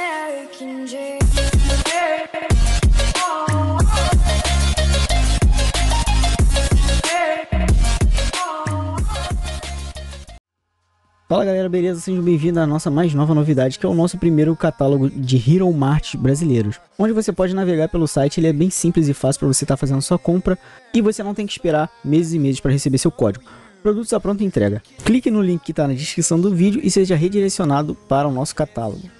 American dream. Fala galera, beleza? Sejam bem-vindos à nossa mais nova novidade, que é o nosso primeiro catálogo de Hero Mart brasileiros. Onde você pode navegar pelo site, ele é bem simples e fácil para você estar tá fazendo sua compra e você não tem que esperar meses e meses para receber seu código. Produtos à pronta entrega. Clique no link que está na descrição do vídeo e seja redirecionado para o nosso catálogo.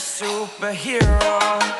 superhero.